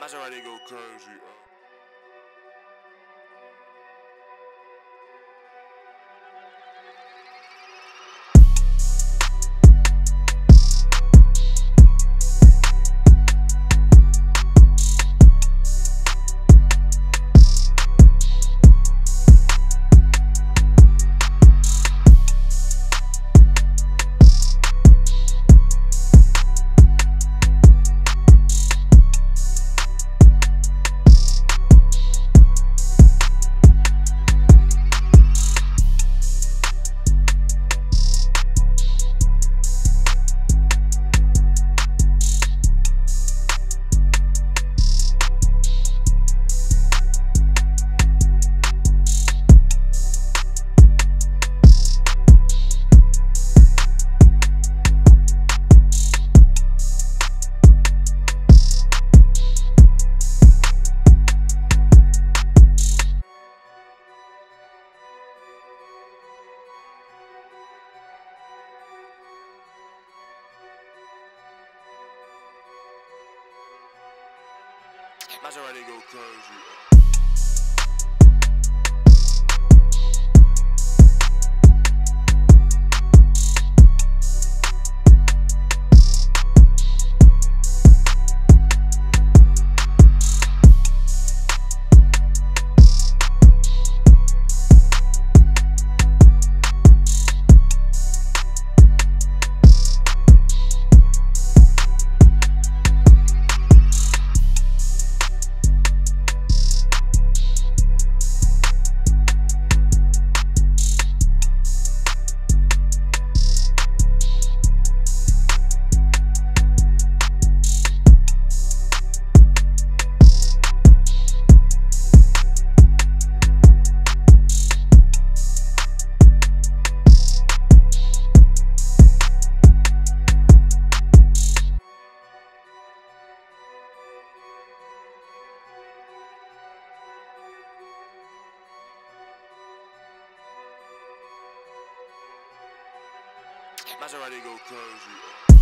Maserati go crazy. Uh. Maserati go crazy. Maserati go crazy.